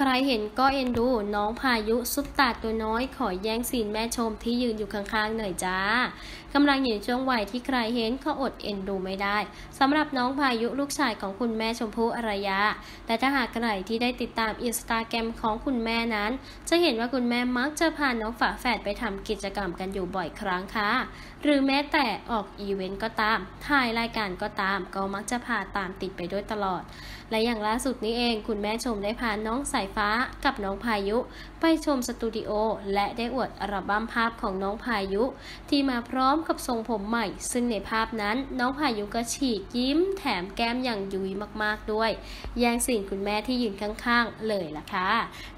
ใครเห็นก็เอ็นดูน้องพายุซุปตาตัวน้อย ขอแย่งซีนแม่ชมที่ยืนอยู่ข้างๆหน่อยจ้ากำลังอยู่ในช่วงวัยที่ใครเห็นก็อดเอ็นดูไม่ได้สำหรับน้องพายุลูกชายของคุณแม่ชมพู่อารยาแต่ถ้าหากใครที่ได้ติดตามอินสตาแกรมของคุณแม่นั้น จะเห็นว่าคุณแม่มักจะพาน้องฝาแฝดไปทำกิจกรรมกันอยู่บ่อยครั้งค่ะ หรือแม้แต่ออกอีเวนต์ก็ตามถ่ายรายการก็ตาม ก็มักจะพาตามติดไปด้วยตลอด และอย่างล่าสุดนี้เองคุณแม่ชมได้พาน้องสายฟ้ากับน้องพายุ ไปชมสตูดิโอ และได้อวดอัลบั้มภาพของน้องพายุ ที่มาพร้อมกับทรงผมใหม่ ซึ่งในภาพนั้นน้องพายุก็ฉีกยิ้ม แถมแก้มอย่างยุยมากๆด้วย แย่งสิ่งคุณแม่ที่ยืนข้างๆ เลยล่ะค่ะ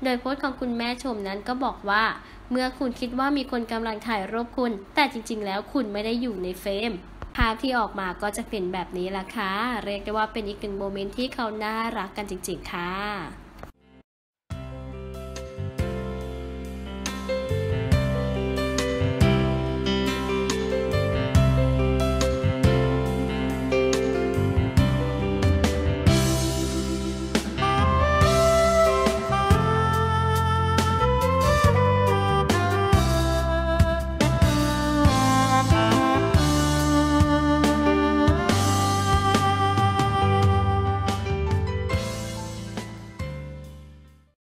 โดยโพสต์ของคุณแม่ชมนั้นก็บอกว่าเมื่อคุณคิดว่ามีคนกำลังถ่ายรูปคุณ แต่จริงๆ แล้วคุณไม่ได้อยู่ในเฟรม ภาพที่ออกมาก็จะเป็นแบบนี้ละค่ะ เรียกได้ว่าเป็นอีกหนึ่งโมเมนต์ที่เขาน่ารักกันจริง ๆ ค่ะ